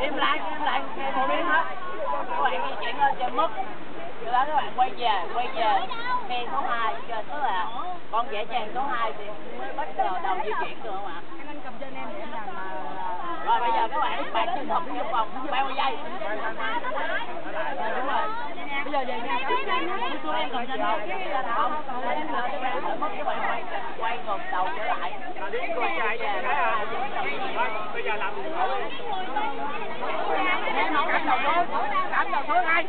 im lại im lại nghe phổ biến hết các bạn di chuyển lên cho mất sau đó các bạn quay về quay về khe số 2 giờ tức là con vẽ chàng số 2 thì mới bắt đầu đầu di chuyển được không ạ anh cầm trên em để làm rồi bây giờ các bạn bạn chân thật trong vòng 30 giây đúng rồi bây giờ về nha Chú em cầm trên không không lên là các bạn mất các bạn quay quay ngược đầu trở lại quay chạy về bây giờ làm gì nữa em không cầm đầu xuống cầm đầu xuống ngay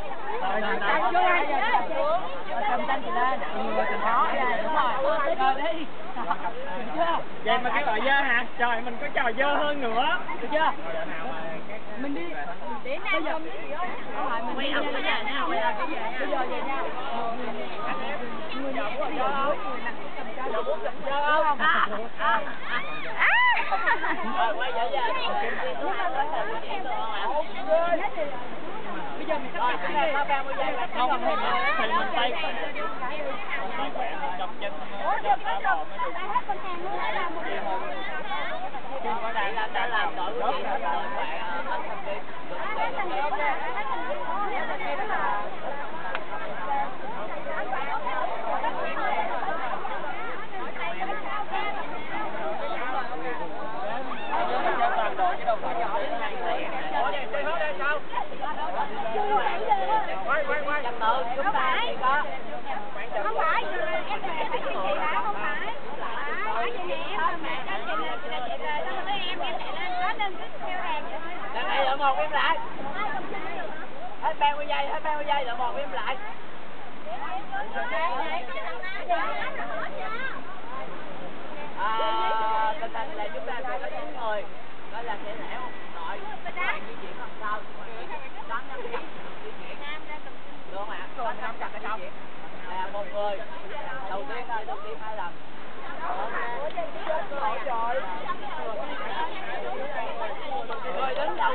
cầm xuống ngay cầm chân thì lên đó đúng rồi rồi đi vậy mà cái trò dơ hả trời mình có trò dơ hơn nữa được chưa mình đi để bây giờ hỏi mình quay đầu cái về nha quay đầu cái về nha bây giờ về nha người nhỏ của muốn cầm không à à quay về bây giờ mình sắp chúng đặt ta có 30 giây bạn không không thì mình tay khỏe chọc chân chân ta bò mới được có bạn đã, đã làm đội của chị rồi bạn hết thông tin toàn đồ chứ đâu phải chúng ta chỉ có không phải em phải phải chị hả không phải phải chị nè em mà đó chị là chị là chị là đó tới em em chạy lên có lên theo hàng đằng này là một im lại hết 30 giây hết 30 giây là một im lại